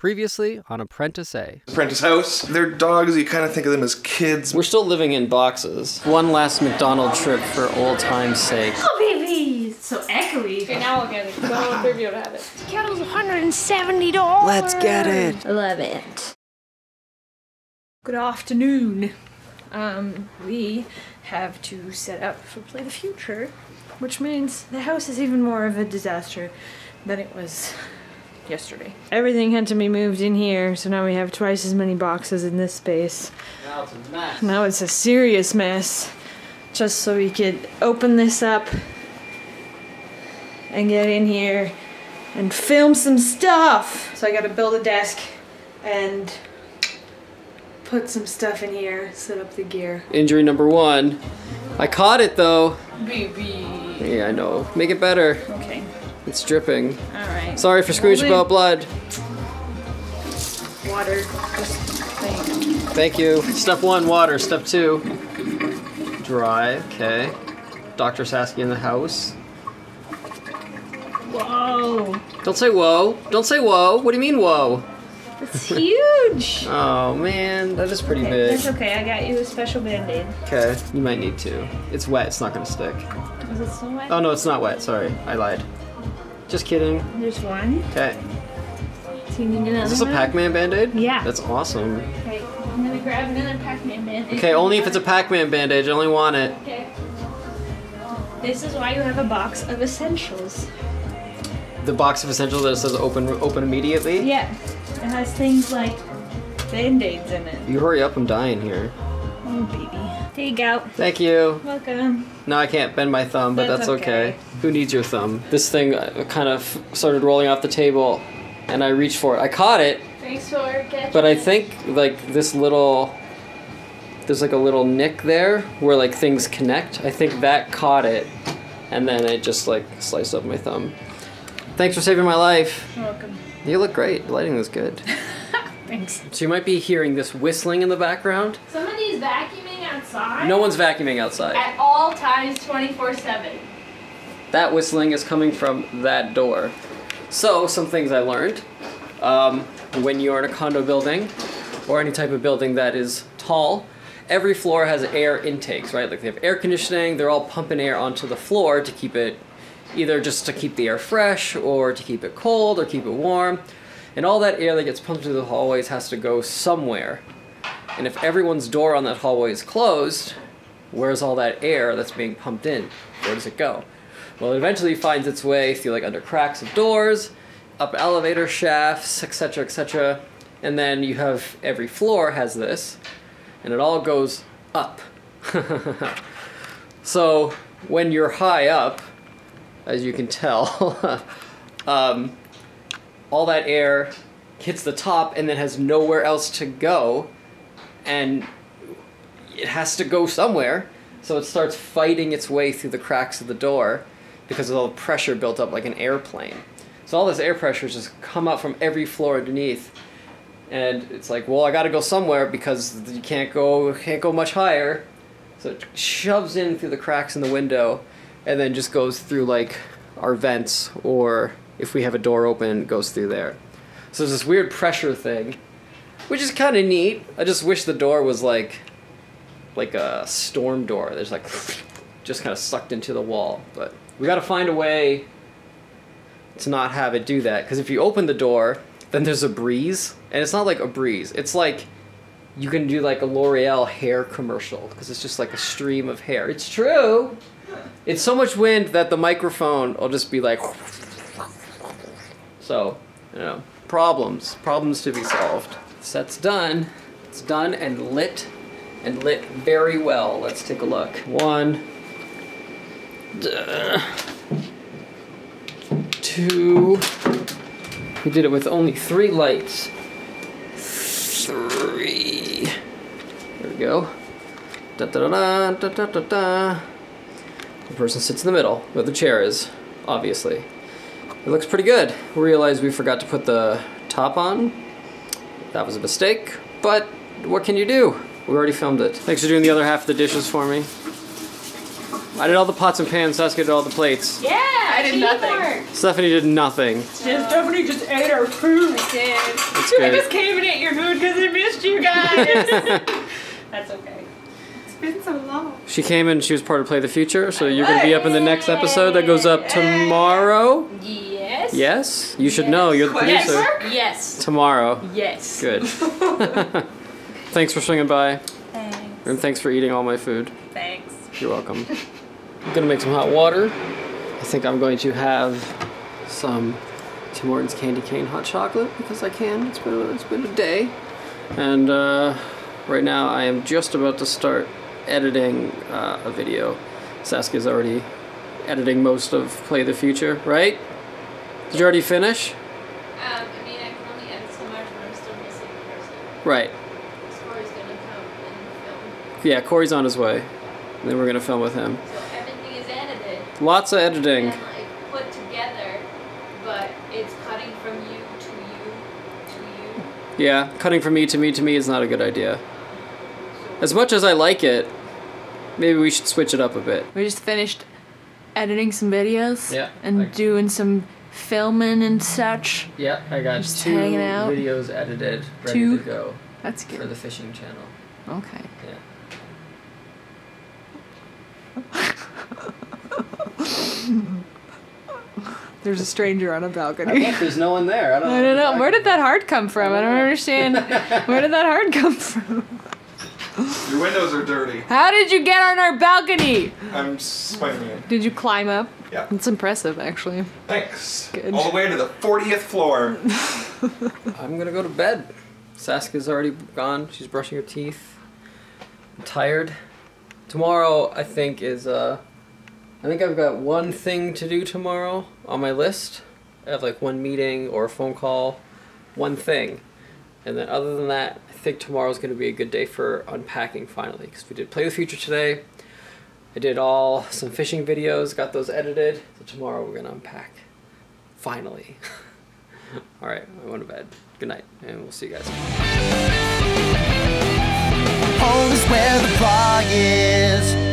Previously on Apprentice A. Apprentice House. They're dogs, you kind of think of them as kids. We're still living in boxes. One last McDonald trip for old time's sake. Oh, baby! So echoey. Okay, now I'll get it. So I want three you to have it. The Kettle's $170. Let's get it. I love it. Good afternoon. Um, we have to set up for Play the Future, which means the house is even more of a disaster than it was yesterday. Everything had to be moved in here, so now we have twice as many boxes in this space. Now it's a mess. Now it's a serious mess. Just so we could open this up and get in here and film some stuff. So I gotta build a desk and put some stuff in here, set up the gear. Injury number one. I caught it though. Baby. Yeah, I know. Make it better. Okay. It's dripping. Alright. Sorry for Hold about blood. Water. Just. Thank you. Step one, water. Step two, dry. Okay. Dr. Sasky in the house. Whoa. Don't say whoa. Don't say whoa. What do you mean whoa? It's huge. Oh man, that is pretty Okay, big. That's okay. I got you a special band-aid. Okay, you might need to. It's wet. It's not gonna stick. Is it still wet? Oh no, it's not wet. Sorry, I lied. Just kidding. There's one. Okay. Do you need another Is this a? Pac-Man band-aid? Yeah. That's awesome. Okay, I'm gonna grab another Pac-Man band-aid. Okay, only if it's a Pac-Man band-aid. I only want it. Okay. This is why you have a box of essentials. The box of essentials that says open open immediately. Yeah. It has things like band-aids in it. You hurry up, I'm dying here. Oh, baby. There you go. Thank you. Welcome. No, I can't bend my thumb, but that's, That's okay. okay. Who needs your thumb? This thing uh, kind of started rolling off the table, and I reached for it. I caught it, Thanks for catching but I think like this little, there's like a little nick there where like things connect. I think that caught it, and then it just like sliced up my thumb. Thanks for saving my life. You're Welcome. You look great. The lighting was good. Thanks. So you might be hearing this whistling in the background. Somebody's vacuuming outside No one's vacuuming outside. at all times 24 7. That whistling is coming from that door. So, some things I learned. Um, when you're in a condo building or any type of building that is tall, every floor has air intakes, right? Like they have air conditioning, they're all pumping air onto the floor to keep it either just to keep the air fresh or to keep it cold or keep it warm. And all that air that gets pumped through the hallways has to go somewhere. And if everyone's door on that hallway is closed, where's all that air that's being pumped in? Where does it go? Well, it eventually finds its way through like under cracks of doors, up elevator shafts, etc., etc. And then you have every floor has this, and it all goes up. so when you're high up, as you can tell, um, all that air hits the top and then has nowhere else to go, and it has to go somewhere. So it starts fighting its way through the cracks of the door because of all the pressure built up like an airplane. So all this air pressure has just come up from every floor underneath. And it's like, well, I got to go somewhere because you can't go can't go much higher. So it shoves in through the cracks in the window and then just goes through like our vents or if we have a door open, goes through there. So there's this weird pressure thing, which is kind of neat. I just wish the door was like like a storm door. There's like just kind of sucked into the wall. But we got to find a way to not have it do that. Because if you open the door, then there's a breeze, and it's not like a breeze. It's like you can do like a L'Oreal hair commercial because it's just like a stream of hair. It's true. It's so much wind that the microphone will just be like. So, you know, problems, problems to be solved. Set's done. It's done and lit and lit very well. Let's take a look. One, two. We did it with only three lights. Three. There we go. Da da da da da da da. The person sits in the middle where the chair is, obviously. It looks pretty good. We realized we forgot to put the top on. That was a mistake, but what can you do? We already filmed it. Thanks for doing the other half of the dishes for me. I did all the pots and pans, Saskia did all the plates. Yeah, I I did nothing. Teamwork. Stephanie did nothing. Stephanie just ate our food. Did. That's I just came and ate your food because I missed you guys. That's okay. It's been so long. She came and she was part of Play the Future, so you're gonna be up in the next episode that goes up tomorrow. Yes. Yes, you should know. You're the producer. Yes. Tomorrow. Yes. Good. thanks for swinging by, Thanks. and thanks for eating all my food. Thanks. You're welcome. I'm gonna make some hot water. I think I'm going to have some Tim Hortons candy cane hot chocolate because I can. It's been a, it's been a day, and uh, right now I am just about to start editing uh, a video. Saskia's already editing most of Play the Future, right? Did you already finish? Um, I mean, I can only edit so much, but I'm still missing a person. Right. Corey's gonna come and film. Yeah, Corey's on his way. And then we're gonna film with him. So everything is edited Lots of editing. and like put together, but it's cutting from you to you to you. Yeah, cutting from me to me to me is not a good idea. As much as I like it, maybe we should switch it up a bit. We just finished editing some videos. Yeah, And I- doing some filming and such. Yeah, I got Just two hanging out. videos edited, ready Two? to go That's good. for good. the fishing channel. Okay. Yeah. There's a stranger on a balcony. there's no one there. I don't, I don't know. Where did that heart come from? I don't oh. understand. Where did that heart come from? Your windows are dirty. How did you get on our balcony? I'm spiking it. Did you climb up? Yeah. It's impressive, actually. Thanks. Good. All the way to the 40th floor. I'm gonna go to bed. Saskia's already gone. She's brushing her teeth. I'm tired. Tomorrow, I think, is uh, I think I've got one thing to do tomorrow on my list. I have like one meeting or a phone call, one thing, and then other than that, I think tomorrow is going to be a good day for unpacking finally because we did Play the Future today. I did all some fishing videos, got those edited. So tomorrow we're going to unpack. Finally. all right, I went to bed. Good night, and we'll see you guys. Home is where the is.